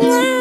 Wow.